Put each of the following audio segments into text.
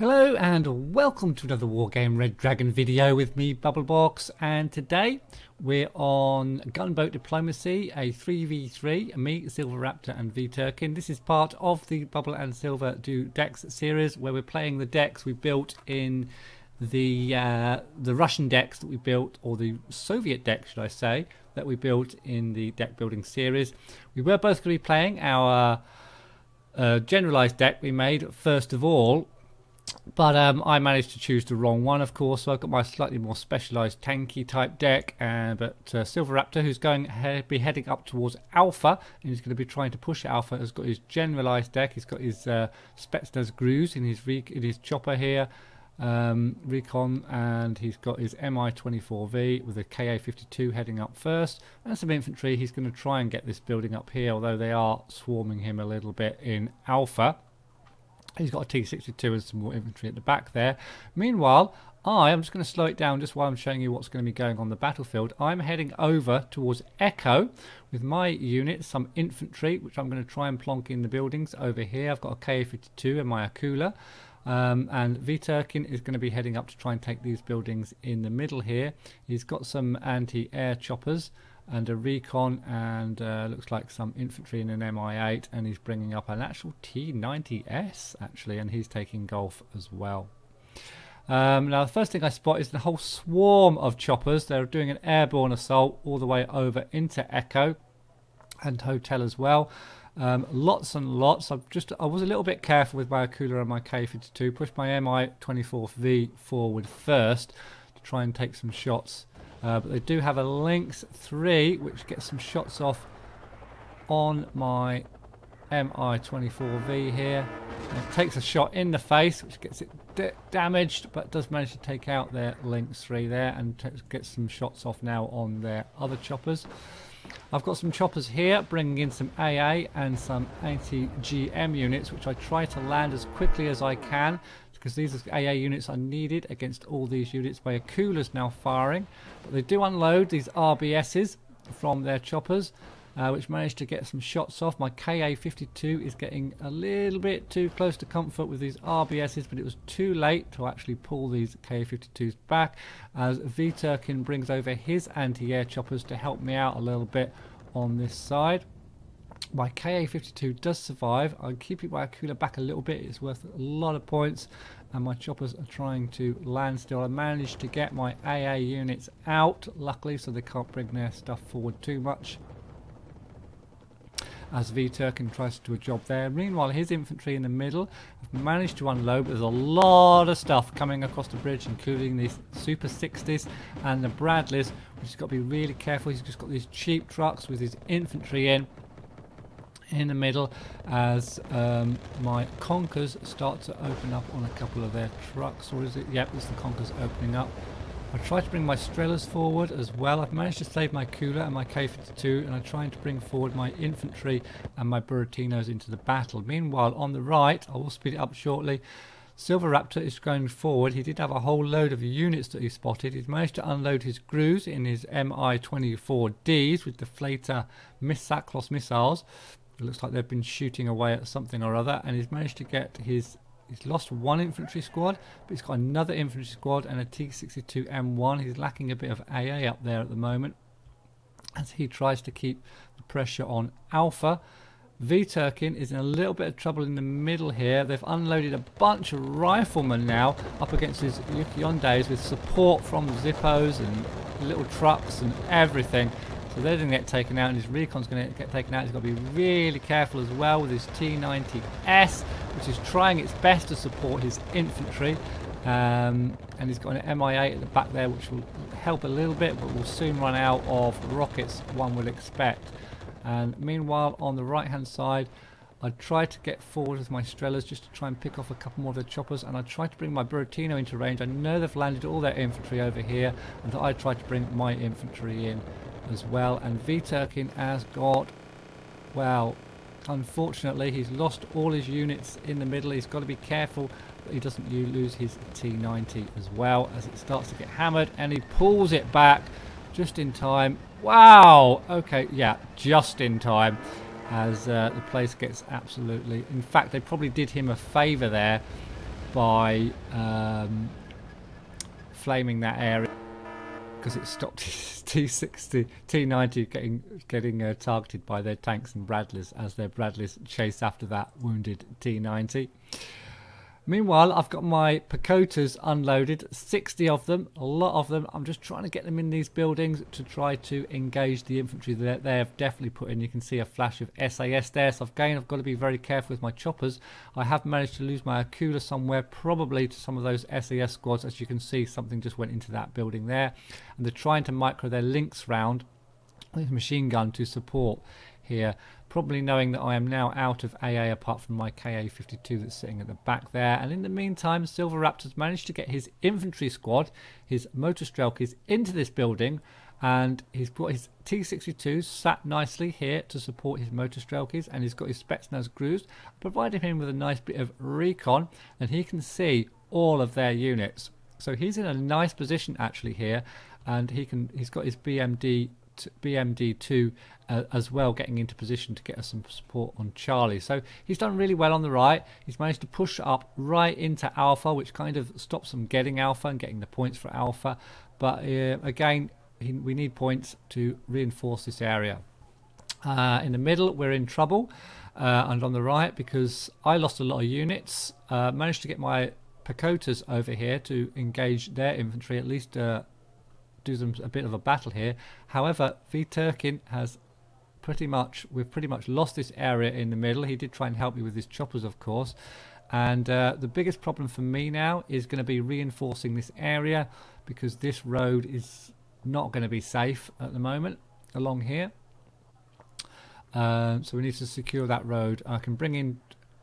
Hello and welcome to another Wargame Red Dragon video with me Bubblebox and today we're on Gunboat Diplomacy, a 3v3, me, Silver Raptor and V Turkin. This is part of the Bubble and Silver Do Decks series where we're playing the decks we built in the uh, the Russian decks that we built, or the Soviet deck should I say, that we built in the deck building series. We were both going to be playing our uh, generalized deck we made first of all but um, I managed to choose the wrong one, of course. So I've got my slightly more specialised tanky type deck. Uh, but uh, Silver Raptor, who's going to be heading up towards Alpha, and he's going to be trying to push Alpha, has got his generalised deck. He's got his uh, Spetsnaz Gruz in his in his chopper here, um, Recon, and he's got his Mi-24V with a Ka-52 heading up first, and some infantry. He's going to try and get this building up here, although they are swarming him a little bit in Alpha. He's got a T62 and some more infantry at the back there. Meanwhile, I am just going to slow it down just while I'm showing you what's going to be going on the battlefield. I'm heading over towards Echo with my unit, some infantry, which I'm going to try and plonk in the buildings over here. I've got a Ka-52 and my Akula. Um, and Viterkin is going to be heading up to try and take these buildings in the middle here. He's got some anti-air choppers and a recon and uh, looks like some infantry in an MI8 and he's bringing up an actual T90S actually and he's taking golf as well. Um, now the first thing I spot is the whole swarm of choppers. They're doing an airborne assault all the way over into Echo and Hotel as well. Um, lots and lots. I've just I was a little bit careful with my Akula and my K52. Pushed my Mi-24V forward first to try and take some shots uh, but they do have a Lynx 3 which gets some shots off on my Mi-24V here. It takes a shot in the face which gets it damaged but does manage to take out their Lynx 3 there and gets some shots off now on their other choppers. I've got some choppers here bringing in some AA and some anti-GM units which I try to land as quickly as I can because these AA units are needed against all these units. My coolers now firing, but they do unload these RBSs from their choppers, uh, which managed to get some shots off. My Ka-52 is getting a little bit too close to comfort with these RBSs, but it was too late to actually pull these Ka-52s back, as V-Turkin brings over his anti-air choppers to help me out a little bit on this side. My Ka-52 does survive. I'm keeping my Akula back a little bit. It's worth a lot of points. And my choppers are trying to land still. I managed to get my AA units out, luckily, so they can't bring their stuff forward too much. As V-Turkin tries to do a job there. Meanwhile, his infantry in the middle have managed to unload. but There's a lot of stuff coming across the bridge, including these Super 60s and the Bradleys, which has got to be really careful. He's just got these cheap trucks with his infantry in in the middle as um, my Konkurs start to open up on a couple of their trucks. Or is it? Yep, it's the Konkurs opening up. I try to bring my Strelas forward as well. I've managed to save my Kula and my Ka-52 and I'm trying to bring forward my infantry and my Buratinos into the battle. Meanwhile, on the right, I will speed it up shortly, Silver Raptor is going forward. He did have a whole load of units that he spotted. He's managed to unload his Gruz in his Mi-24Ds with the Flater Missaklos missiles. It looks like they've been shooting away at something or other, and he's managed to get his. He's lost one infantry squad, but he's got another infantry squad and a T62 M1. He's lacking a bit of AA up there at the moment as he tries to keep the pressure on Alpha. V Turkin is in a little bit of trouble in the middle here. They've unloaded a bunch of riflemen now up against his Yukiondes with support from Zippos and little trucks and everything. So they're going to get taken out and his Recon's going to get taken out. He's got to be really careful as well with his T90S, which is trying its best to support his infantry. Um, and he's got an Mi8 at the back there, which will help a little bit, but will soon run out of rockets, one would expect. And meanwhile, on the right-hand side, I tried to get forward with my Strelas just to try and pick off a couple more of the choppers, and I tried to bring my Buratino into range. I know they've landed all their infantry over here, and I tried to bring my infantry in as well. And V-Turkin has got, well, unfortunately, he's lost all his units in the middle. He's got to be careful that he doesn't lose his T90 as well as it starts to get hammered. And he pulls it back just in time. Wow! Okay, yeah, just in time as uh, the place gets absolutely... In fact, they probably did him a favour there by um, flaming that area because it stopped T60, T90 getting getting uh, targeted by their tanks and Bradleys as their Bradleys chase after that wounded T90. Meanwhile, I've got my Pakotas unloaded, 60 of them, a lot of them. I'm just trying to get them in these buildings to try to engage the infantry that they have definitely put in. You can see a flash of SAS there, so again, I've got to be very careful with my choppers. I have managed to lose my Akula somewhere, probably to some of those SAS squads. As you can see, something just went into that building there. And they're trying to micro their links round with machine gun to support here probably knowing that I am now out of AA apart from my KA-52 that's sitting at the back there. And in the meantime, Silver Raptor's managed to get his infantry squad, his motor Strelkys, into this building. And he's got his T-62s sat nicely here to support his motor Strelkys. And he's got his Spetsnaz Grus, providing him with a nice bit of recon. And he can see all of their units. So he's in a nice position actually here. And he can he's got his BMD BMD2 uh, as well, getting into position to get us some support on Charlie. So he's done really well on the right. He's managed to push up right into Alpha, which kind of stops them getting Alpha and getting the points for Alpha. But uh, again, he, we need points to reinforce this area. Uh, in the middle, we're in trouble. Uh, and on the right, because I lost a lot of units, uh, managed to get my Pakotas over here to engage their infantry, at least uh, do them a bit of a battle here. However, V Turkin has pretty much we've pretty much lost this area in the middle. He did try and help me with his choppers, of course. And uh, the biggest problem for me now is going to be reinforcing this area because this road is not going to be safe at the moment along here. Um, so we need to secure that road. I can bring in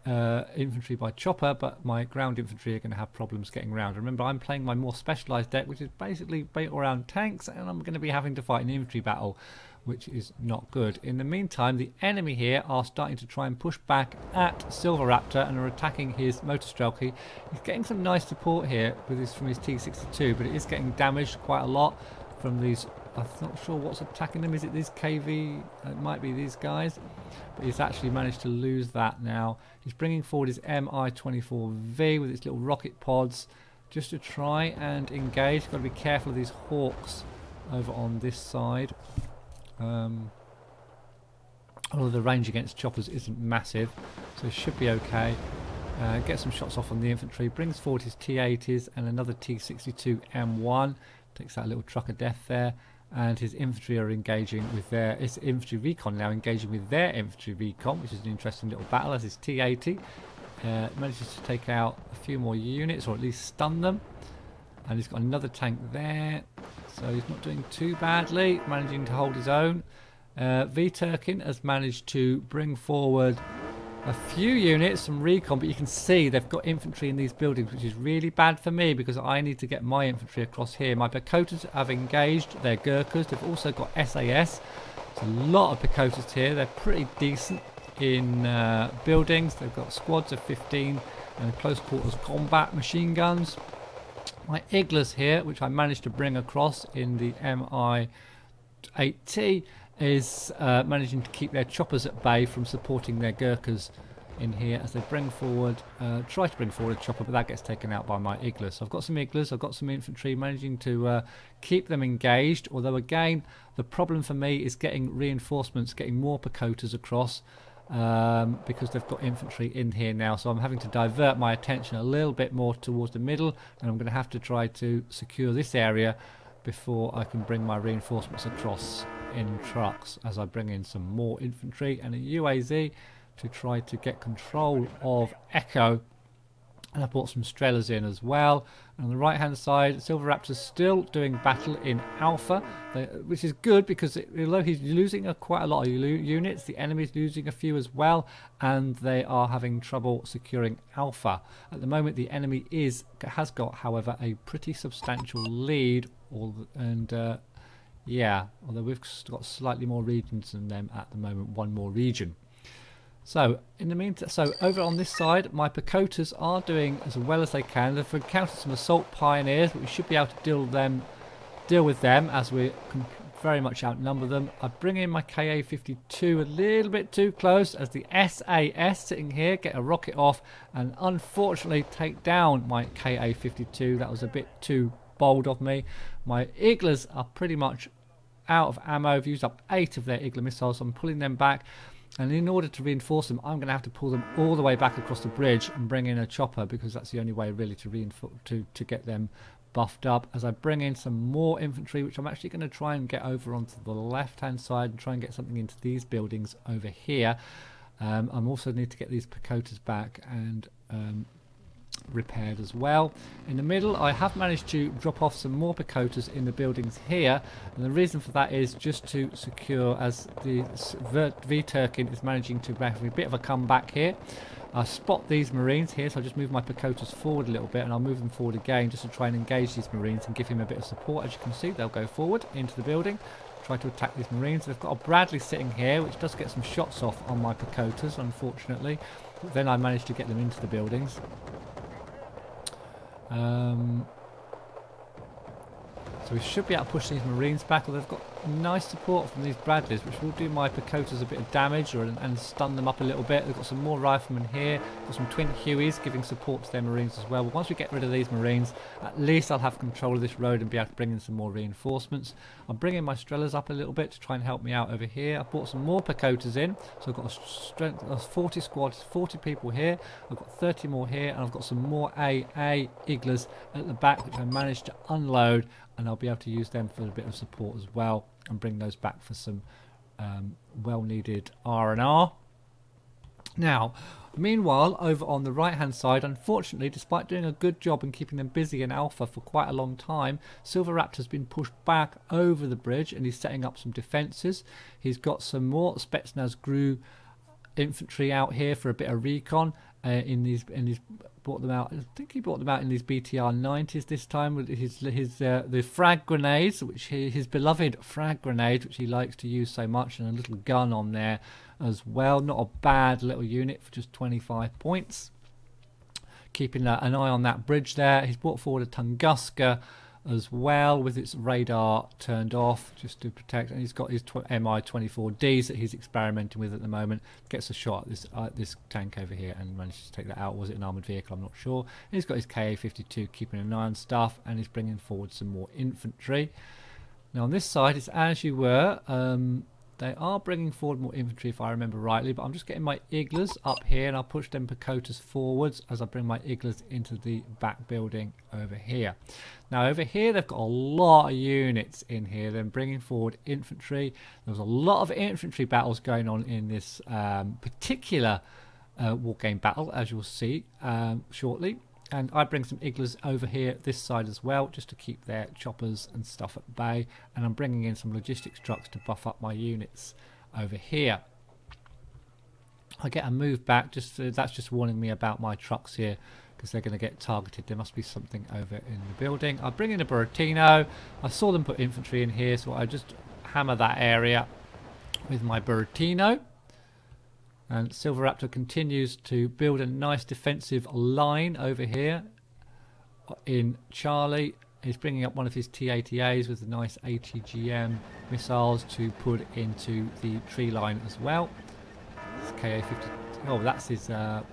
uh, infantry by chopper, but my ground infantry are going to have problems getting around. Remember, I'm playing my more specialised deck, which is basically built around tanks, and I'm going to be having to fight an infantry battle, which is not good. In the meantime, the enemy here are starting to try and push back at Silver Raptor and are attacking his motor Strelky. He's getting some nice support here with his, from his T62, but it is getting damaged quite a lot from these I'm not sure what's attacking them. Is it this KV? It might be these guys. But he's actually managed to lose that now. He's bringing forward his Mi-24V with its little rocket pods just to try and engage. Got to be careful of these hawks over on this side. Um, although the range against choppers isn't massive, so it should be okay. Uh, get some shots off on the infantry. Brings forward his T-80s and another T-62 M1. Takes that little truck of death there and his infantry are engaging with their his infantry recon now engaging with their infantry recon which is an interesting little battle as his T80 uh, manages to take out a few more units or at least stun them. And he's got another tank there so he's not doing too badly managing to hold his own. Uh, V Turkin has managed to bring forward a few units, some recon, but you can see they've got infantry in these buildings, which is really bad for me because I need to get my infantry across here. My Pakotas have engaged their Gurkhas. They've also got SAS. There's a lot of Pakotas here. They're pretty decent in uh, buildings. They've got squads of 15 and close quarters combat machine guns. My Iglas here, which I managed to bring across in the MI-8T, is uh, managing to keep their choppers at bay from supporting their Gurkhas in here as they bring forward, uh, try to bring forward a chopper, but that gets taken out by my Iglas. So I've got some Iglas, I've got some infantry, managing to uh, keep them engaged, although again, the problem for me is getting reinforcements, getting more Pakotas across, um, because they've got infantry in here now, so I'm having to divert my attention a little bit more towards the middle, and I'm going to have to try to secure this area before I can bring my reinforcements across in trucks as I bring in some more infantry and a UAZ to try to get control of Echo and I brought some Strelas in as well. And on the right hand side, Silver Raptor's still doing battle in Alpha, which is good because although he's losing a, quite a lot of units, the enemy's losing a few as well, and they are having trouble securing Alpha. At the moment, the enemy is has got, however, a pretty substantial lead, and uh, yeah, although we've got slightly more regions than them at the moment, one more region. So, in the meantime, so over on this side, my Pakotas are doing as well as they can. They've encountered some assault pioneers, but we should be able to deal them, deal with them as we're very much outnumber them. I bring in my KA-52 a little bit too close as the SAS sitting here get a rocket off and unfortunately take down my KA-52. That was a bit too bold of me. My Iglas are pretty much out of ammo. I've used up eight of their Igla missiles. So I'm pulling them back. And in order to reinforce them, I'm going to have to pull them all the way back across the bridge and bring in a chopper because that's the only way really to to, to get them buffed up as I bring in some more infantry which I'm actually going to try and get over onto the left hand side and try and get something into these buildings over here. Um, I'm also need to get these Pakotas back and um, repaired as well. In the middle I have managed to drop off some more Pakotas in the buildings here and the reason for that is just to secure as the V-Turkin is managing to have a bit of a comeback here. I spot these marines here, so I'll just move my Pakotas forward a little bit and I'll move them forward again just to try and engage these marines and give him a bit of support. As you can see, they'll go forward into the building, try to attack these marines. They've got a Bradley sitting here, which does get some shots off on my Pakotas, unfortunately. But then I managed to get them into the buildings. Um, so we should be able to push these Marines back, although they've got nice support from these Bradleys, which will do my Pakotas a bit of damage or, and stun them up a little bit. They've got some more riflemen here, got some twin Hueys giving support to their Marines as well. But once we get rid of these Marines, at least I'll have control of this road and be able to bring in some more reinforcements. I'm bringing my Strelas up a little bit to try and help me out over here. I've brought some more Pakotas in, so I've got a strength of 40 squads, 40 people here. I've got 30 more here, and I've got some more AA Iglas at the back, which I managed to unload and I'll be able to use them for a bit of support as well and bring those back for some um, well needed R&R. Now, meanwhile, over on the right hand side, unfortunately, despite doing a good job and keeping them busy in Alpha for quite a long time, Silver Raptor's been pushed back over the bridge and he's setting up some defences. He's got some more Spetsnaz GRU infantry out here for a bit of recon uh, in these in these brought them out. I think he brought them out in these BTR 90s this time with his his uh, the frag grenades, which he, his beloved frag grenade, which he likes to use so much, and a little gun on there as well. Not a bad little unit for just 25 points. Keeping uh, an eye on that bridge there. He's brought forward a Tunguska as well with its radar turned off just to protect and he's got his MI-24Ds that he's experimenting with at the moment. Gets a shot at this uh, this tank over here and manages to take that out. Was it an armored vehicle? I'm not sure. And he's got his KA-52 keeping an eye on stuff and he's bringing forward some more infantry. Now on this side it's as you were um, they are bringing forward more infantry if I remember rightly, but I'm just getting my Iglas up here and I'll push them Pakotas forwards as I bring my Iglas into the back building over here. Now over here they've got a lot of units in here. They're bringing forward infantry. There's a lot of infantry battles going on in this um, particular uh, war game battle as you'll see um, shortly. And I bring some Iglas over here this side as well, just to keep their choppers and stuff at bay. And I'm bringing in some logistics trucks to buff up my units over here. I get a move back, just to, that's just warning me about my trucks here because they're going to get targeted. There must be something over in the building. I bring in a Buratino. I saw them put infantry in here, so I just hammer that area with my Buratino. And Silver Raptor continues to build a nice defensive line over here in Charlie. He's bringing up one of his T-80As with the nice ATGM missiles to put into the tree line as well. It's KA-50. Oh, that's his uh,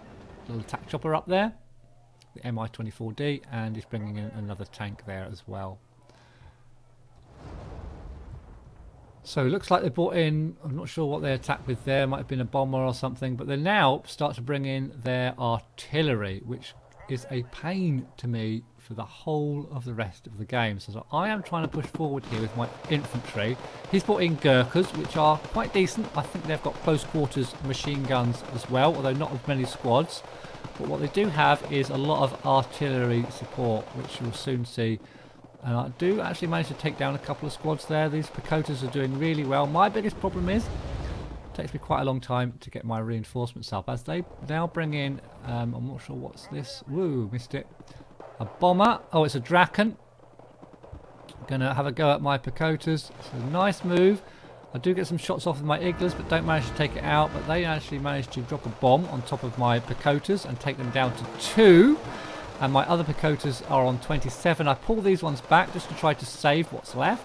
little attack chopper up there. The Mi-24D. And he's bringing in another tank there as well. So it looks like they brought in, I'm not sure what they attacked with there, might have been a bomber or something, but they now start to bring in their artillery, which is a pain to me for the whole of the rest of the game. So, I am trying to push forward here with my infantry. He's brought in Gurkhas, which are quite decent. I think they've got close quarters machine guns as well, although not as many squads. But what they do have is a lot of artillery support, which you'll soon see and I do actually manage to take down a couple of squads there. These Pakotas are doing really well. My biggest problem is it takes me quite a long time to get my reinforcements up. As they now bring in, um, I'm not sure what's this. Woo, missed it. A bomber. Oh, it's a Draken. Gonna have a go at my Pakotas. It's a nice move. I do get some shots off with my Iglas, but don't manage to take it out. But they actually managed to drop a bomb on top of my Pakotas and take them down to two and my other Pakotas are on 27. I pull these ones back just to try to save what's left.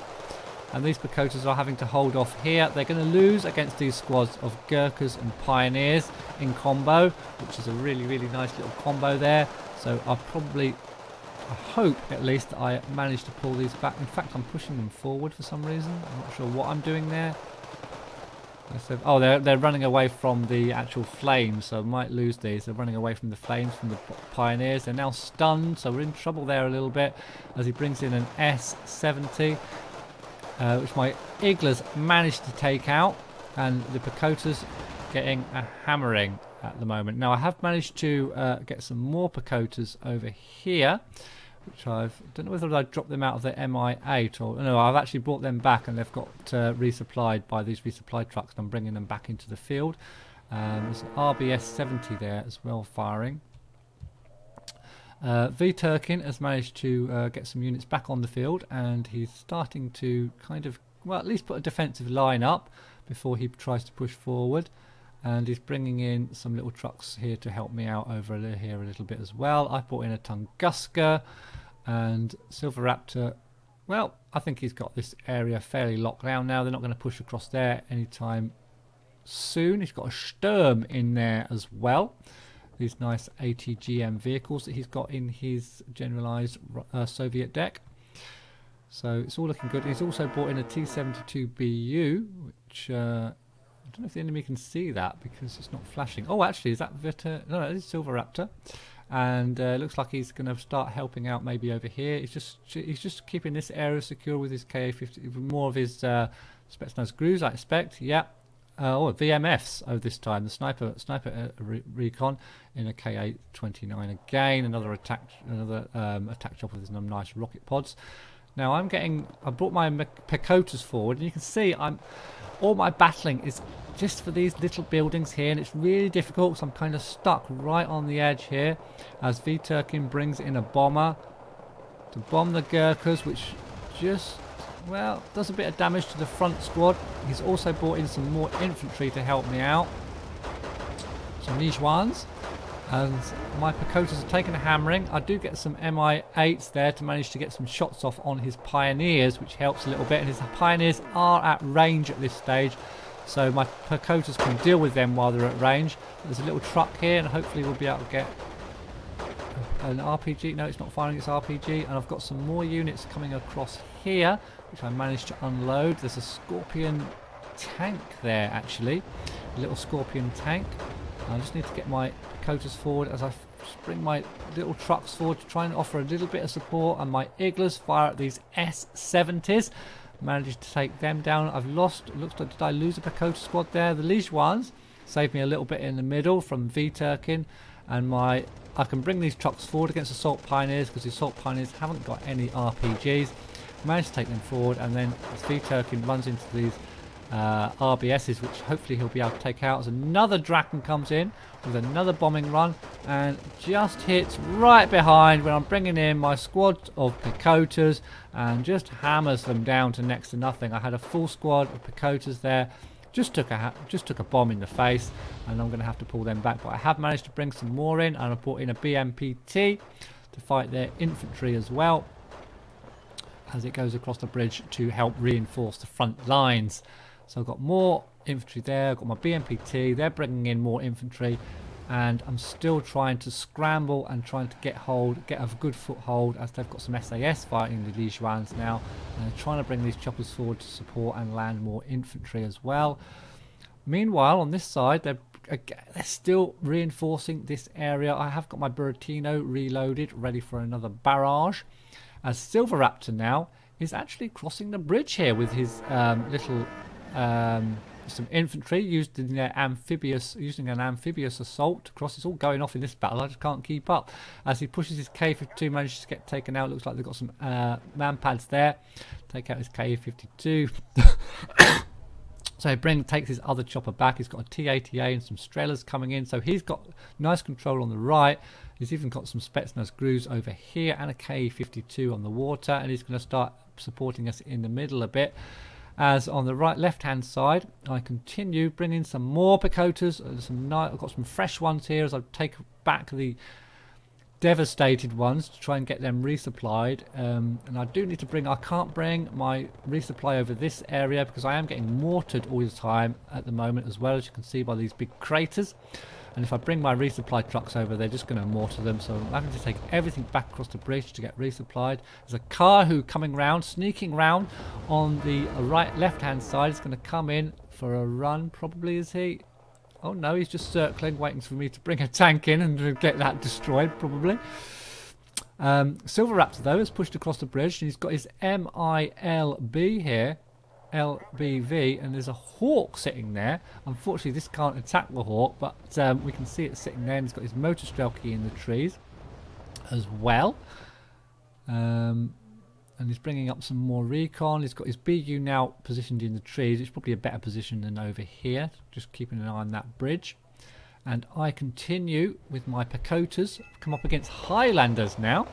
and these Pakotas are having to hold off here. They're going to lose against these squads of Gurkhas and Pioneers in combo, which is a really, really nice little combo there. So I'll probably, I hope at least I managed to pull these back. In fact, I'm pushing them forward for some reason. I'm not sure what I'm doing there. Oh, they're, they're running away from the actual flames, so I might lose these. They're running away from the flames, from the pioneers. They're now stunned, so we're in trouble there a little bit as he brings in an S-70 uh, which my Iglas managed to take out, and the Pakotas getting a hammering at the moment. Now I have managed to uh, get some more Pakotas over here, which I've don't know whether I dropped them out of the MI8 or no. I've actually brought them back, and they've got uh, resupplied by these resupply trucks. And I'm bringing them back into the field. Um, there's an RBS 70 there as well firing. Uh, v Turkin has managed to uh, get some units back on the field and he's starting to kind of, well, at least put a defensive line up before he tries to push forward. And he's bringing in some little trucks here to help me out over here a little bit as well. I brought in a Tunguska and Silver Raptor. Well, I think he's got this area fairly locked down now. They're not going to push across there anytime soon. He's got a Sturm in there as well these nice ATGM vehicles that he's got in his generalized uh, Soviet deck. So it's all looking good. He's also brought in a T-72BU, which uh, I don't know if the enemy can see that because it's not flashing. Oh, actually, is that Vita? No, it's Silver Raptor. And uh, looks like he's going to start helping out maybe over here. He's just he's just keeping this area secure with his KA-50, more of his uh, Spetsnaz Grus, I expect. Yeah, uh, oh, VMFs oh this time. The sniper sniper uh, re recon in a K829 again. Another attack another um, attack chopper with some nice rocket pods. Now I'm getting I brought my Pakotas forward, and you can see I'm all my battling is just for these little buildings here, and it's really difficult because I'm kind of stuck right on the edge here. As V Turkin brings in a bomber to bomb the Gurkhas, which just well, does a bit of damage to the front squad. He's also brought in some more infantry to help me out. Some Lijuans. And my Pakotas have taken a hammering. I do get some MI8s there to manage to get some shots off on his Pioneers, which helps a little bit. And his Pioneers are at range at this stage. So my Pakotas can deal with them while they're at range. There's a little truck here and hopefully we'll be able to get an RPG. No, it's not firing its RPG. And I've got some more units coming across here which I managed to unload. There's a Scorpion tank there, actually. A little Scorpion tank. I just need to get my Pakotas forward as I bring my little trucks forward to try and offer a little bit of support. And my Iglas fire at these S-70s. Managed to take them down. I've lost, looks like, did I lose a Pakota squad there? The Liege ones saved me a little bit in the middle from V-Turkin. And my I can bring these trucks forward against Assault Pioneers because the Assault Pioneers haven't got any RPGs managed to take them forward and then Steve Turkin runs into these uh, RBSs which hopefully he'll be able to take out as another Draken comes in with another bombing run and just hits right behind when I'm bringing in my squad of Pakotas and just hammers them down to next to nothing. I had a full squad of Pakotas there just took a just took a bomb in the face and I'm going to have to pull them back but I have managed to bring some more in and I brought in a BMPT to fight their infantry as well as it goes across the bridge to help reinforce the front lines. So I've got more infantry there, I've got my BMPT, they're bringing in more infantry and I'm still trying to scramble and trying to get hold, get a good foothold as they've got some SAS fighting the Lijuans now and trying to bring these choppers forward to support and land more infantry as well. Meanwhile on this side they're they're still reinforcing this area. I have got my Buratino reloaded, ready for another barrage as Silver Raptor now is actually crossing the bridge here with his um, little um, some infantry used in their amphibious using an amphibious assault across cross. It's all going off in this battle. I just can't keep up. As he pushes his K52, manages to get taken out. Looks like they've got some uh, man pads there. Take out his K52. So Bring takes his other chopper back. He's got a T-80A and some Strelas coming in. So he's got nice control on the right. He's even got some Spetsnaz Grus over here and a K-52 on the water. And he's going to start supporting us in the middle a bit. As on the right left hand side, I continue bringing some more Pakotas. Uh, some I've got some fresh ones here as I take back the devastated ones to try and get them resupplied. Um, and I do need to bring, I can't bring my resupply over this area because I am getting mortared all the time at the moment as well as you can see by these big craters. And if I bring my resupply trucks over, they're just going to mortar them. So I'm having to take everything back across the bridge to get resupplied. There's a car who coming round, sneaking round on the right left-hand side. Is going to come in for a run, probably, is he? Oh no, he's just circling, waiting for me to bring a tank in and get that destroyed, probably. Um, Silver Raptor, though, has pushed across the bridge and he's got his MILB here, LBV, and there's a hawk sitting there. Unfortunately, this can't attack the hawk, but um, we can see it sitting there and he's got his motor strelky in the trees as well. Um, and he's bringing up some more recon. He's got his BU now positioned in the trees. It's probably a better position than over here. Just keeping an eye on that bridge. And I continue with my Pakotas. Come up against Highlanders now.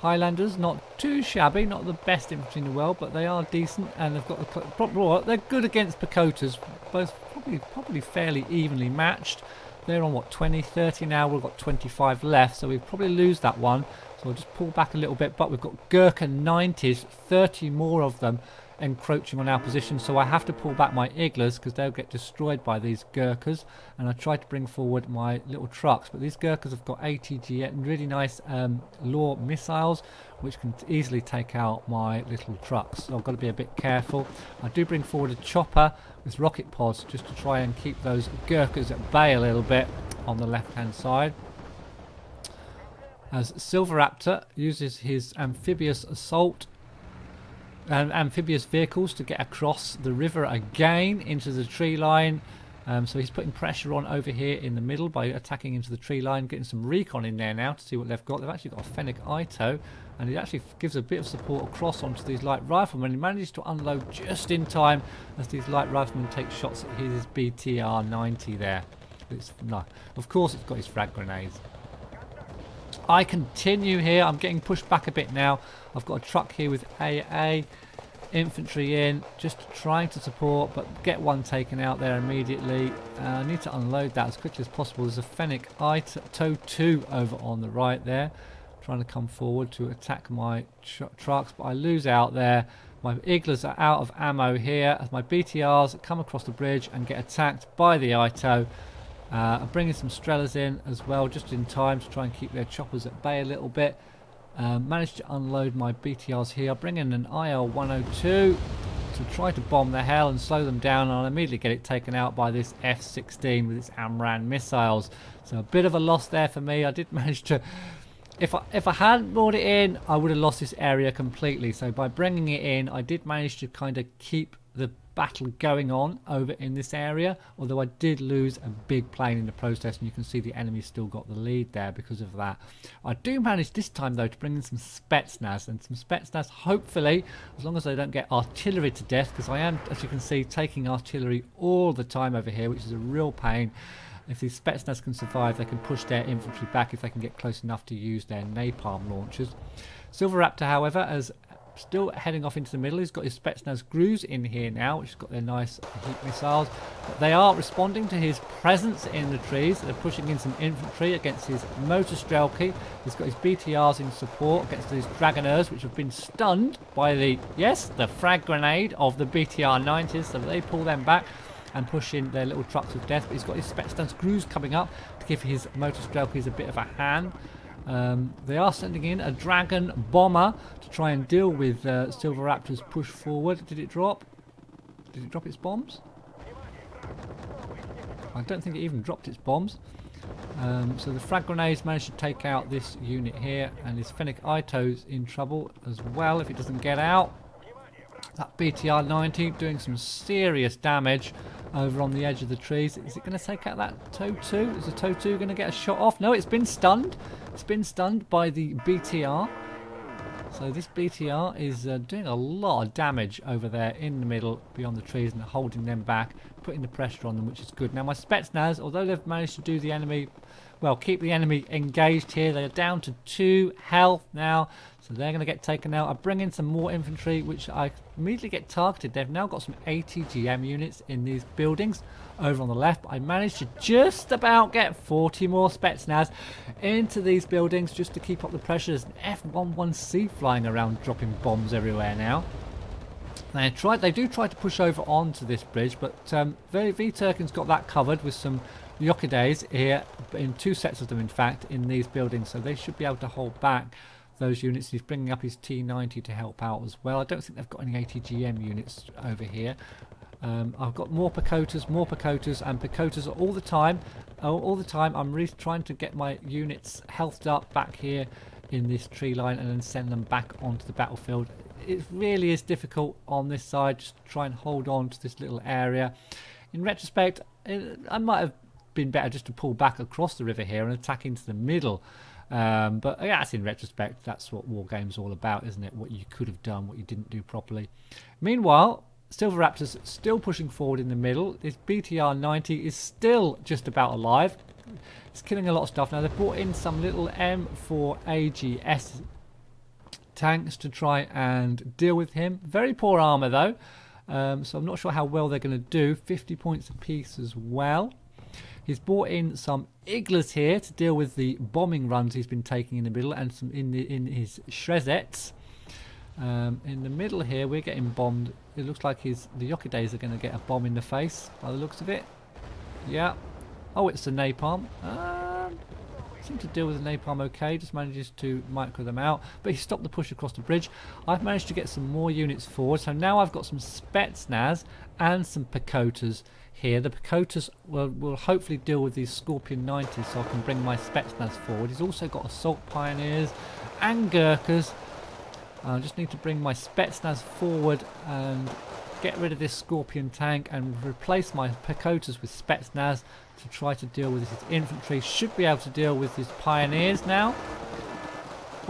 Highlanders, not too shabby, not the best infantry in the world, but they are decent, and they've got the they're good against Pakotas, both probably probably fairly evenly matched. They're on what 20, 30 now. We've got 25 left, so we probably lose that one. So I'll just pull back a little bit, but we've got Gurkha 90s, 30 more of them encroaching on our position. So I have to pull back my Iglas because they'll get destroyed by these Gurkhas. And I try to bring forward my little trucks, but these Gurkhas have got ATG and really nice um, law missiles, which can easily take out my little trucks. So I've got to be a bit careful. I do bring forward a chopper with rocket pods just to try and keep those Gurkhas at bay a little bit on the left hand side as Silver Raptor uses his amphibious assault and amphibious vehicles to get across the river again into the tree line. Um, so he's putting pressure on over here in the middle by attacking into the tree line, getting some recon in there now to see what they've got. They've actually got a Fennec I-TOW, and he actually gives a bit of support across onto these light riflemen. He manages to unload just in time as these light riflemen take shots at his BTR-90 there. It's, of course it's got his frag grenades. I continue here. I'm getting pushed back a bit now. I've got a truck here with AA infantry in, just trying to support, but get one taken out there immediately. Uh, I need to unload that as quickly as possible. There's a Fennec I TOW 2 over on the right there, trying to come forward to attack my tr trucks, but I lose out there. My Iglas are out of ammo here as my BTRs come across the bridge and get attacked by the I-TOW. Uh, I'm bringing some Strelas in as well, just in time to try and keep their choppers at bay a little bit. Uh, managed to unload my BTRs here. I bring in an IL-102 to try to bomb the hell and slow them down and I'll immediately get it taken out by this F-16 with its AMRAAM missiles. So a bit of a loss there for me. I did manage to... If I, if I hadn't brought it in, I would have lost this area completely. So by bringing it in, I did manage to kind of keep the battle going on over in this area although I did lose a big plane in the process and you can see the enemy still got the lead there because of that I do manage this time though to bring in some Spetsnaz and some Spetsnaz hopefully as long as they don't get artillery to death because I am as you can see taking artillery all the time over here which is a real pain if these Spetsnaz can survive, they can push their infantry back if they can get close enough to use their napalm launchers. Silver Raptor, however, has still heading off into the middle. He's got his Spetsnaz Gruz in here now, which has got their nice heat missiles. But they are responding to his presence in the trees. They're pushing in some infantry against his motor Strelky. He's got his BTRs in support against these Dragoneurs, which have been stunned by the, yes, the frag grenade of the BTR-90s. So they pull them back and push in their little trucks of death. But he's got his Spetsnaz Gruz coming up to give his motor Strelkies a bit of a hand. Um, they are sending in a Dragon Bomber to try and deal with uh, Silver Raptor's push forward. Did it drop? Did it drop its bombs? I don't think it even dropped its bombs. Um, so the frag grenades managed to take out this unit here and this Fennec I-TOW's in trouble as well if it doesn't get out. That BTR-90 doing some serious damage over on the edge of the trees. Is it going to take out that TOW 2? Is the TOW 2 going to get a shot off? No, it's been stunned. It's been stunned by the BTR. So this BTR is uh, doing a lot of damage over there in the middle beyond the trees and holding them back. putting the pressure on them, which is good. Now my Spetsnaz, although they've managed to do the enemy, well, keep the enemy engaged here, they are down to two health now, so they're going to get taken out. I bring in some more infantry, which I immediately get targeted. They've now got some ATGM units in these buildings over on the left. I managed to just about get 40 more Spetsnaz into these buildings just to keep up the pressure. There's an F-11C flying around dropping bombs everywhere now. They try, they do try to push over onto this bridge, but um, V-Turkin's got that covered with some Yokides here, in two sets of them in fact, in these buildings, so they should be able to hold back those units. He's bringing up his T90 to help out as well. I don't think they've got any ATGM units over here. Um, I've got more Pakotas, more Pakotas, and Pakotas all the time. Oh, all the time, I'm really trying to get my units healthed up back here in this tree line and then send them back onto the battlefield. It really is difficult on this side, just try and hold on to this little area. In retrospect, it, I might have been better just to pull back across the river here and attack into the middle. Um, but yeah, that's in retrospect. That's what war games all about, isn't it? What you could have done, what you didn't do properly. Meanwhile, Silver Raptor's still pushing forward in the middle. This BTR 90 is still just about alive. It's killing a lot of stuff. Now they've brought in some little M4 AGS tanks to try and deal with him. Very poor armor though. Um, so I'm not sure how well they're going to do. 50 points apiece as well. He's brought in some Iglas here to deal with the bombing runs he's been taking in the middle and some in the in his Shrezets. Um, in the middle here, we're getting bombed. It looks like his the Yokides are going to get a bomb in the face by the looks of it. Yeah. Oh, it's the napalm. Um, to deal with the napalm okay. Just manages to micro them out. But he stopped the push across the bridge. I've managed to get some more units forward. So now I've got some Spetsnaz and some Pakotas here. The Pakotas will, will hopefully deal with these Scorpion 90s so I can bring my Spetsnaz forward. He's also got Assault Pioneers and Gurkhas. I just need to bring my Spetsnaz forward and get rid of this Scorpion tank and replace my Pakotas with Spetsnaz to try to deal with his infantry. Should be able to deal with his Pioneers now.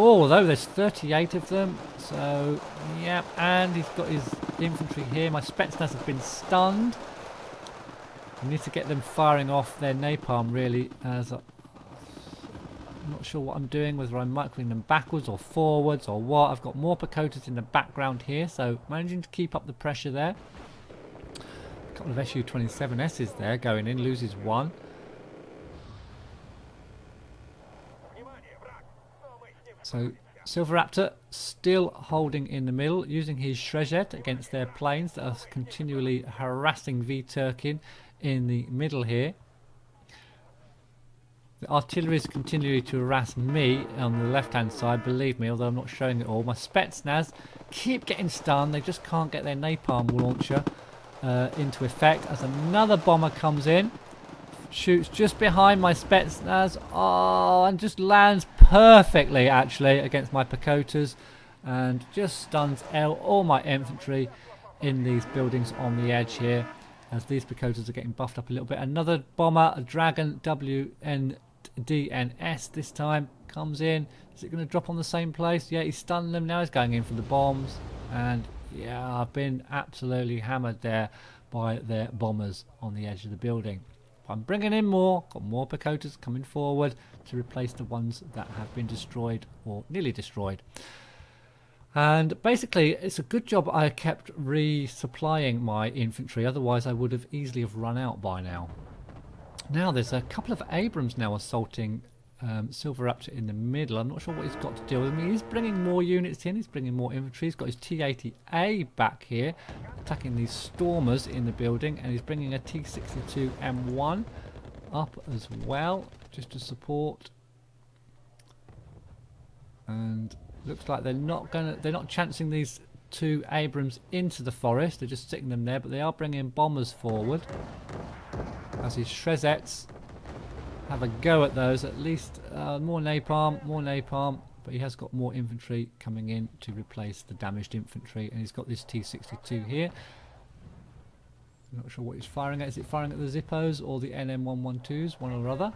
Oh, although there's 38 of them, so yeah, and he's got his infantry here. My Spetsnaz have been stunned. I need to get them firing off their napalm really as I'm not sure what I'm doing, whether I'm microing them backwards or forwards or what. I've got more Pakotas in the background here, so managing to keep up the pressure there. Couple of Su-27Ss there going in, loses one. So Silver Raptor still holding in the middle, using his Shrejet against their planes that are continually harassing V-Turkin in the middle here. The artillery is continuing to harass me on the left hand side, believe me, although I'm not showing it all. My Spetsnaz keep getting stunned, they just can't get their napalm launcher uh, into effect as another bomber comes in. Shoots just behind my Spetsnaz, oh, and just lands perfectly actually against my Pakotas and just stuns all my infantry in these buildings on the edge here as these Pakotas are getting buffed up a little bit. Another bomber, a Dragon WNDNS this time, comes in. Is it going to drop on the same place? Yeah, he's stunned them. Now he's going in for the bombs. And yeah, I've been absolutely hammered there by their bombers on the edge of the building. I'm bringing in more, got more Pakotas coming forward to replace the ones that have been destroyed or nearly destroyed. And basically, it's a good job I kept resupplying my infantry, otherwise I would have easily have run out by now. Now there's a couple of Abrams now assaulting um, Silver Raptor in the middle. I'm not sure what he's got to deal with. I mean, he's bringing more units in, he's bringing more infantry. He's got his T-80A back here, attacking these Stormers in the building, and he's bringing a T-62M1 up as well, just to support. And Looks like they're not going to, they're not chancing these two Abrams into the forest. They're just sticking them there, but they are bringing bombers forward. As his Shrezettes have a go at those. At least uh, more napalm, more napalm. But he has got more infantry coming in to replace the damaged infantry. And he's got this T-62 here. I'm not sure what he's firing at. Is it firing at the Zippos or the NM112s? One or other.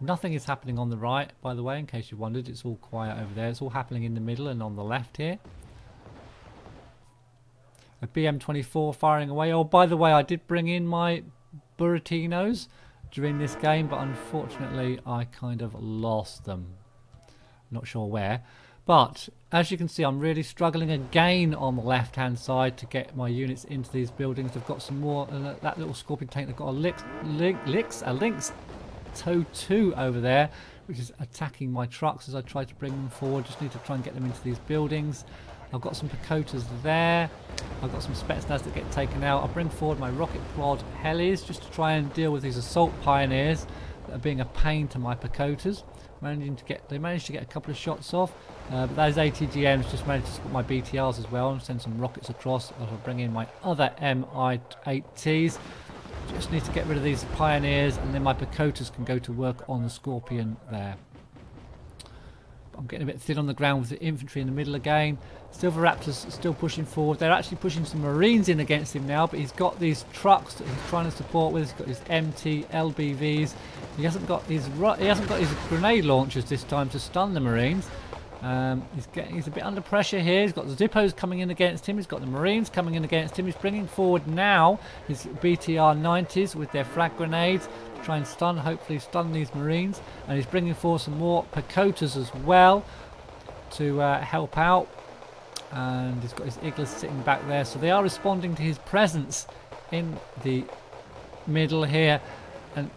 Nothing is happening on the right, by the way, in case you wondered. It's all quiet over there. It's all happening in the middle and on the left here. A BM24 firing away. Oh, by the way, I did bring in my Buratinos during this game, but unfortunately I kind of lost them. Not sure where. But as you can see, I'm really struggling again on the left-hand side to get my units into these buildings. I've got some more. Uh, that little Scorpion tank, they've got a Lynx, Lynx, a Lynx TOW 2 over there, which is attacking my trucks as I try to bring them forward. Just need to try and get them into these buildings. I've got some Pakotas there. I've got some Spetsnaz that get taken out. I'll bring forward my rocket pod helis just to try and deal with these assault pioneers that are being a pain to my Pakotas. Managing to get, they managed to get a couple of shots off, uh, but those ATGMs just managed to spot my BTRs as well and send some rockets across. I'll bring in my other MI8Ts. Just need to get rid of these pioneers and then my Pakotas can go to work on the Scorpion there. I'm getting a bit thin on the ground with the infantry in the middle again. Silver Raptor's still pushing forward. They're actually pushing some Marines in against him now, but he's got these trucks that he's trying to support with. He's got his MT LBVs. He hasn't got his he hasn't got his grenade launchers this time to stun the Marines. Um, he's getting he's a bit under pressure here. He's got the Zippos coming in against him. He's got the Marines coming in against him. He's bringing forward now his BTR 90s with their frag grenades to try and stun, hopefully stun these Marines. And he's bringing forward some more Pekhotas as well to uh, help out. And he's got his Iglas sitting back there. So they are responding to his presence in the middle here. And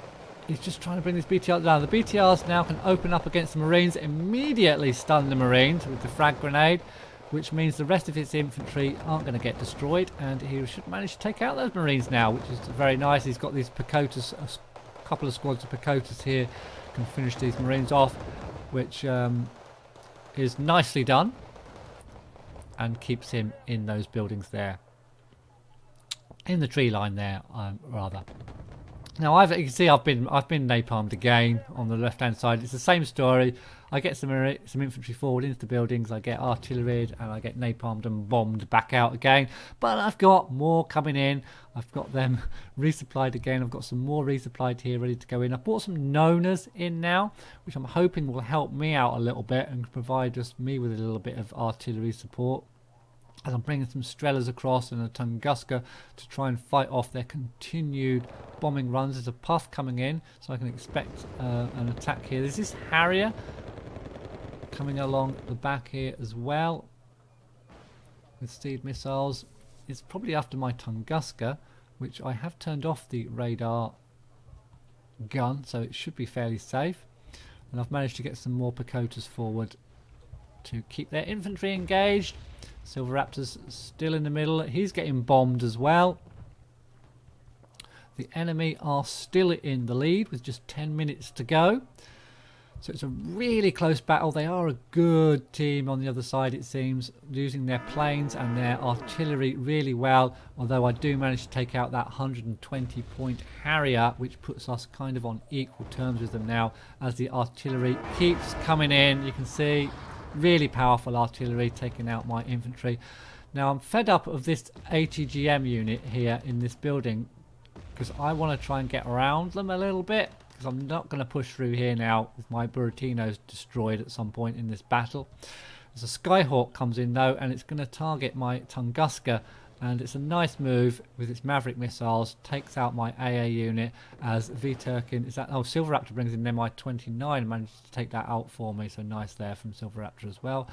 he's just trying to bring this BTR down. The BTRs now can open up against the Marines, immediately stun the Marines with the frag grenade which means the rest of his infantry aren't going to get destroyed and he should manage to take out those marines now which is very nice he's got these Pekhotas couple of squads of Pekhotas here can finish these Marines off, which um, is nicely done and keeps him in those buildings there. In the tree line there, um, rather. Now, I've, you can see I've been I've been napalmed again on the left hand side. It's the same story. I get some uh, some infantry forward into the buildings. I get artillery and I get napalmed and bombed back out again. But I've got more coming in. I've got them resupplied again. I've got some more resupplied here ready to go in. I've brought some Nonas in now, which I'm hoping will help me out a little bit and provide just me with a little bit of artillery support as I'm bringing some Strelas across and a Tunguska to try and fight off their continued bombing runs. There's a puff coming in, so I can expect uh, an attack here. There's this Harrier coming along the back here as well with Steed missiles. It's probably after my Tunguska, which I have turned off the radar gun, so it should be fairly safe. And I've managed to get some more Pekhotas forward to keep their infantry engaged. Silver Raptor's still in the middle. He's getting bombed as well. The enemy are still in the lead with just 10 minutes to go. So it's a really close battle. They are a good team on the other side, it seems, using their planes and their artillery really well. Although I do manage to take out that 120 point Harrier, which puts us kind of on equal terms with them now as the artillery keeps coming in. You can see really powerful artillery taking out my infantry. Now I'm fed up of this ATGM unit here in this building because I want to try and get around them a little bit because I'm not going to push through here now with my Buratinos destroyed at some point in this battle. As a Skyhawk comes in though and it's going to target my Tunguska and it's a nice move with its Maverick missiles, takes out my AA unit as V-Turkin, is that, oh Silver Raptor brings in MiG-29 and manages to take that out for me, so nice there from Silver Raptor as well.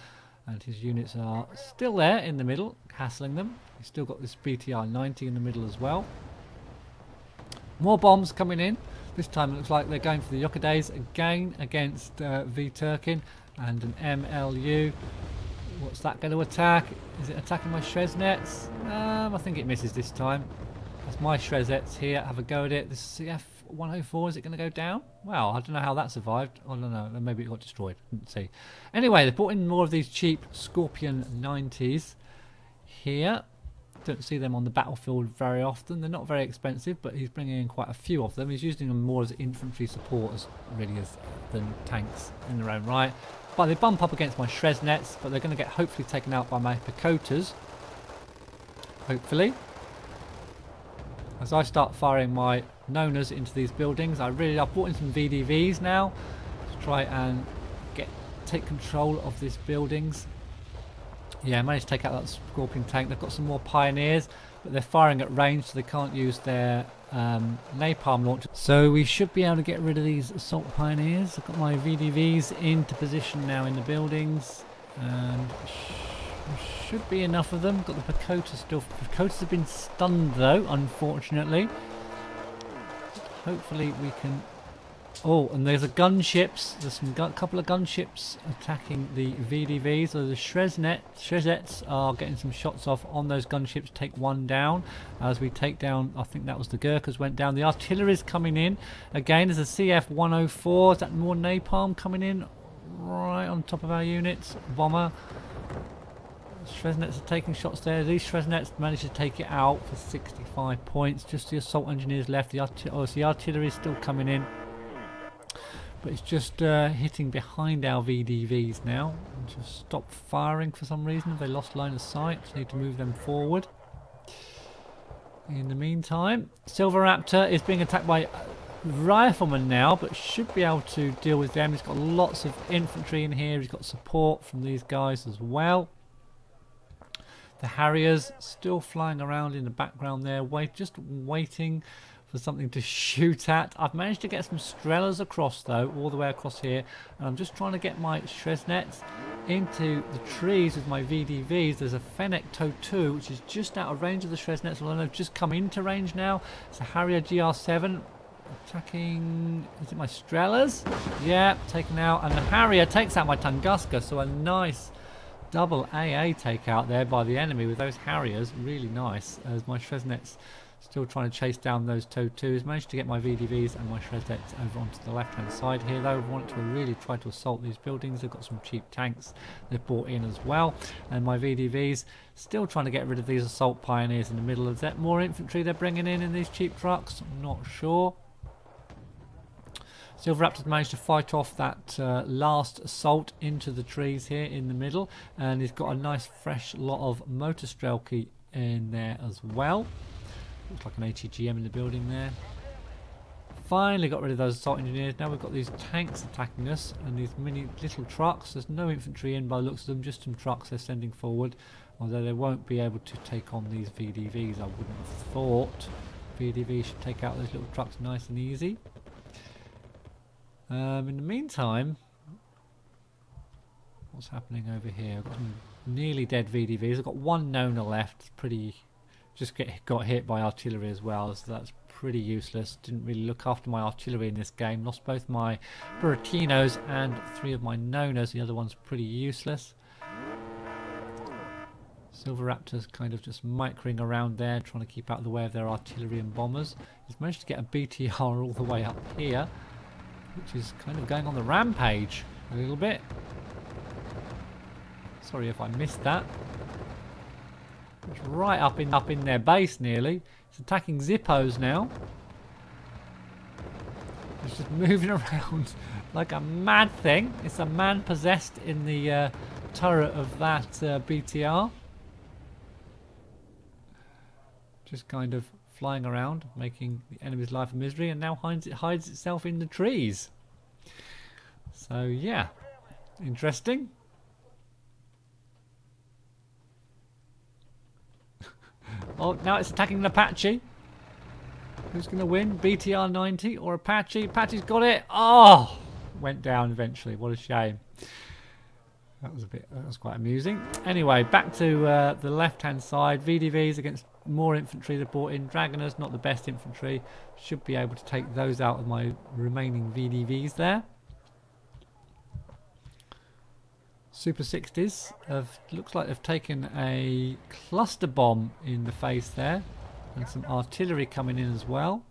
And his units are still there in the middle, hassling them. He's still got this BTR-90 in the middle as well. More bombs coming in. This time it looks like they're going for the Yokades again against uh, V-Turkin and an MLU. What's that going to attack? Is it attacking my Shrezhnets? Um, I think it misses this time. That's my Shrezets here. Have a go at it. The CF-104, is it going to go down? Well, I don't know how that survived. I don't know. Maybe it got destroyed. Didn't see. Anyway, they brought in more of these cheap Scorpion 90s here. Don't see them on the battlefield very often. They're not very expensive, but he's bringing in quite a few of them. He's using them more as infantry supporters, really, as than tanks in their own right. But they bump up against my Shrez nets, but they're going to get hopefully taken out by my Pekhotas. Hopefully. As I start firing my Nonas into these buildings, I really I've brought in some VDVs now to try and get take control of these buildings. Yeah, managed to take out that Scorpion tank. They've got some more Pioneers, but they're firing at range, so they can't use their um, napalm launcher. So we should be able to get rid of these Assault Pioneers. I've got my VDVs into position now in the buildings. And sh should be enough of them. Got the Pekhotas still. Pekhotas have been stunned though, unfortunately. Hopefully we can Oh, and there's a gunships. There's some couple of gunships attacking the VDVs. So the Shresnet, Shresets are getting some shots off on those gunships. Take one down as we take down. I think that was the Gurkhas went down. The artillery's coming in again. There's a CF 104. Is that more napalm coming in right on top of our units? Bomber. Shresnets are taking shots there. These Shresnets managed to take it out for 65 points. Just the assault engineers left. The, oh, the artillery is still coming in but it's just uh, hitting behind our VDVs now. Just stop firing for some reason. They lost line of sight. Need to move them forward. In the meantime, Silver Raptor is being attacked by riflemen now, but should be able to deal with them. He's got lots of infantry in here. He's got support from these guys as well. The Harriers still flying around in the background there, wait, just waiting for something to shoot at. I've managed to get some Strelas across though, all the way across here. And I'm just trying to get my Shresnets into the trees with my VDVs. There's a Fennec TOW 2, which is just out of range of the Shresnets. Well, they've just come into range now. It's a Harrier GR7 attacking is it my Strelas? Yeah, taken out. And the Harrier takes out my Tunguska, so a nice double AA takeout there by the enemy with those Harriers. Really nice as my Shresnets Still trying to chase down those TOW 2s. Managed to get my VDVs and my Shrezdets over onto the left hand side here though. Want to really try to assault these buildings. They've got some cheap tanks they've bought in as well. And my VDVs still trying to get rid of these assault pioneers in the middle. Is that more infantry they're bringing in in these cheap trucks? I'm not sure. Silver Raptors managed to fight off that uh, last assault into the trees here in the middle and he's got a nice fresh lot of motor Strelki in there as well. Looks like an ATGM in the building there. Finally got rid of those assault engineers. Now we've got these tanks attacking us and these mini little trucks. There's no infantry in by looks of them, just some trucks they're sending forward. Although they won't be able to take on these VDVs, I wouldn't have thought. VDV should take out those little trucks nice and easy. Um, in the meantime, what's happening over here? Nearly dead VDVs. I've got one Nona left. It's pretty just get got hit by artillery as well, so that's pretty useless. Didn't really look after my artillery in this game. Lost both my Buratinos and three of my Nonas. The other one's pretty useless. Silver Raptor's kind of just microing around there, trying to keep out of the way of their artillery and bombers. He's managed to get a BTR all the way up here, which is kind of going on the rampage a little bit. Sorry if I missed that. It's right up in up in their base nearly. It's attacking Zippos now. It's just moving around like a mad thing. It's a man possessed in the uh, turret of that uh, BTR. Just kind of flying around, making the enemy's life a misery, and now hides, it hides itself in the trees. So yeah, interesting. Oh, now it's attacking an Apache. Who's going to win? BTR 90 or Apache? Apache's got it. Oh, went down eventually. What a shame. That was a bit. That was quite amusing. Anyway, back to uh, the left-hand side. VDVs against more infantry that brought in. Dragoners, not the best infantry. Should be able to take those out of my remaining VDVs there. Super 60s have looks like they've taken a cluster bomb in the face there and some artillery coming in as well.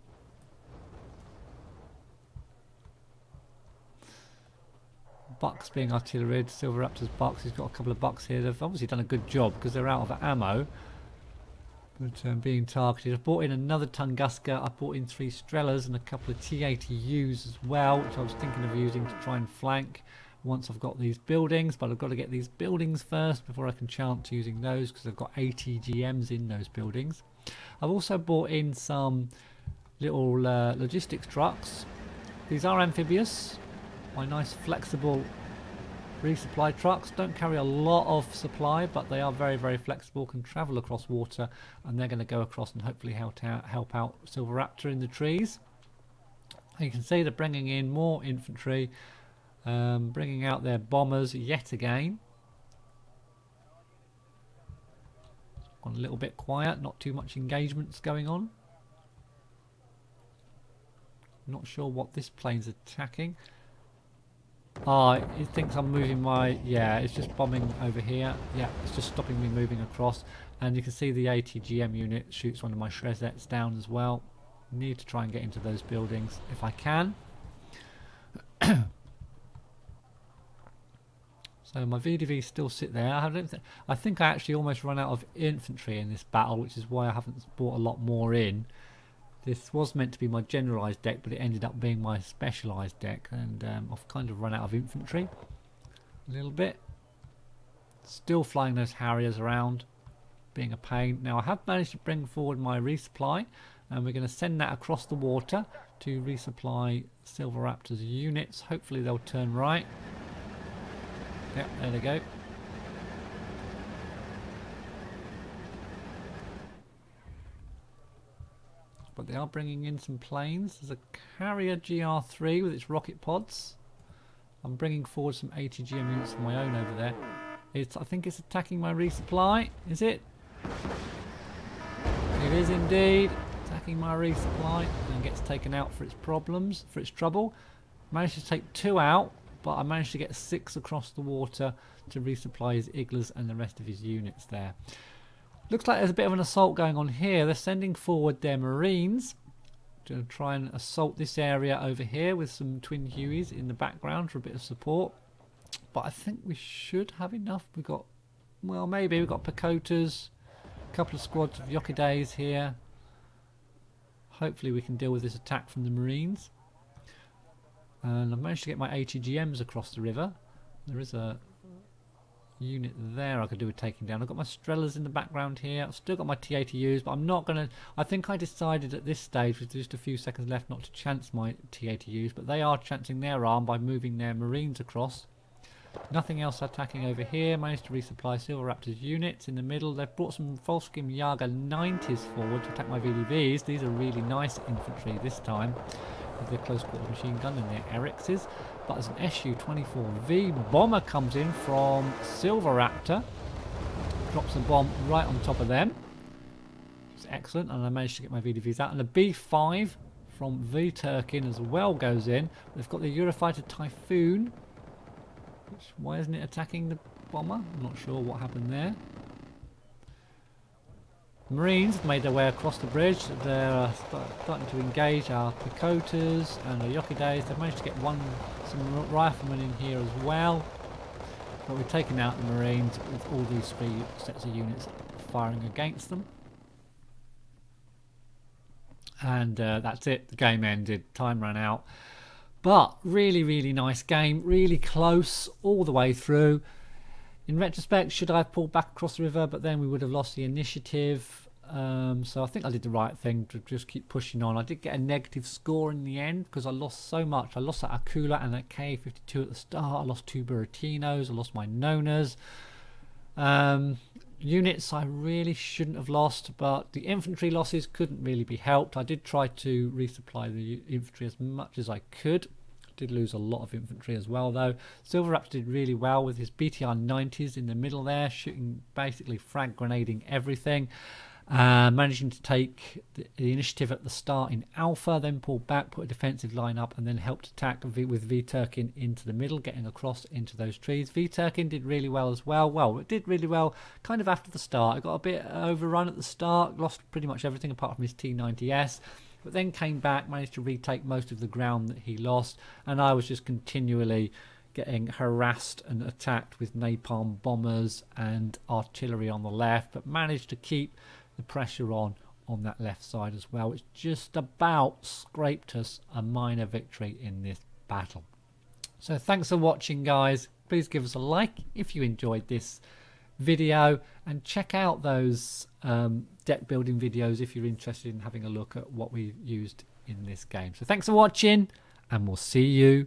Bucks being artillery, Silver Raptor's Bucks, he's got a couple of Bucks here. They've obviously done a good job because they're out of ammo. But um, being targeted. I've bought in another Tunguska, I bought in three Strelas and a couple of T-80Us as well, which I was thinking of using to try and flank once I've got these buildings, but I've got to get these buildings first before I can chance using those because I've got ATGMs in those buildings. I've also bought in some little uh, logistics trucks. These are amphibious. My nice flexible resupply trucks. Don't carry a lot of supply, but they are very, very flexible, can travel across water, and they're going to go across and hopefully help out, help out Silver Raptor in the trees. You can see they're bringing in more infantry, um, bringing out their bombers yet again. Gone a little bit quiet, not too much engagements going on. Not sure what this plane's attacking. Ah, oh, it thinks I'm moving my... Yeah, it's just bombing over here. Yeah, it's just stopping me moving across. And you can see the ATGM unit shoots one of my Shrezettes down as well. Need to try and get into those buildings if I can. so my VDVs still sit there. I, don't I think I actually almost run out of infantry in this battle, which is why I haven't brought a lot more in. This was meant to be my generalised deck, but it ended up being my specialised deck, and um, I've kind of run out of infantry a little bit. Still flying those Harriers around, being a pain. Now I have managed to bring forward my resupply, and we're going to send that across the water to resupply Silver Raptor's units. Hopefully they'll turn right. Yep, there they go. but they are bringing in some planes. There's a Harrier GR3 with its rocket pods. I'm bringing forward some ATGM units of my own over there. It's, I think it's attacking my resupply. Is it? It is indeed attacking my resupply and gets taken out for its problems, for its trouble. Managed to take two out, but I managed to get six across the water to resupply his Iglas and the rest of his units there. Looks like there's a bit of an assault going on here. They're sending forward their Marines to try and assault this area over here with some Twin Hueys in the background for a bit of support. But I think we should have enough. We've got, well, maybe we've got Pekhotas, a couple of squads of Yokidays here. Hopefully we can deal with this attack from the Marines. And I've managed to get my ATGMs across the river. There is a unit there I could do with taking down. I've got my Strelas in the background here. I've still got my T-80Us, but I'm not going to... I think I decided at this stage, with just a few seconds left, not to chance my T-80Us, but they are chancing their arm by moving their Marines across. Nothing else attacking over here. Managed to resupply Silver Raptor's units in the middle. They've brought some Fallschirmjäger 90s forward to attack my VDVs. These are really nice infantry this time with their close quarter machine gun and their Eryxes. But as an SU-24V bomber comes in from Silver Raptor. Drops a bomb right on top of them. It's excellent and I managed to get my VDVs out. And the B5 from V-Turkin as well goes in. They've got the Eurofighter Typhoon. Which, why isn't it attacking the bomber? I'm not sure what happened there. Marines have made their way across the bridge. They're uh, starting to engage our Pekhotas and the Yokidays. They've managed to get one, some riflemen in here as well. But we've taken out the Marines with all these three sets of units firing against them. And uh, that's it. The game ended. Time ran out. But really, really nice game. Really close all the way through. In retrospect, should I have pulled back across the river, but then we would have lost the initiative. Um, so I think I did the right thing to just keep pushing on. I did get a negative score in the end because I lost so much. I lost that Akula and that K52 at the start. I lost two Buratinos. I lost my Nonas. Um, units I really shouldn't have lost, but the infantry losses couldn't really be helped. I did try to resupply the infantry as much as I could. Did lose a lot of infantry as well, though. Silver Raptor did really well with his BTR 90s in the middle there, shooting basically frag grenading everything. Uh, managing to take the, the, initiative at the start in Alpha, then pull back, put a defensive line up, and then helped attack v, with V Turkin into the middle, getting across into those trees. V Turkin did really well as well. Well, it did really well kind of after the start. It got a bit overrun at the start, lost pretty much everything apart from his T90S but then came back, managed to retake most of the ground that he lost, and I was just continually getting harassed and attacked with napalm bombers and artillery on the left, but managed to keep the pressure on on that left side as well, which just about scraped us a minor victory in this battle. So thanks for watching guys. Please give us a like if you enjoyed this video and check out those um, deck building videos if you're interested in having a look at what we used in this game. So thanks for watching and we'll see you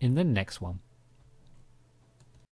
in the next one.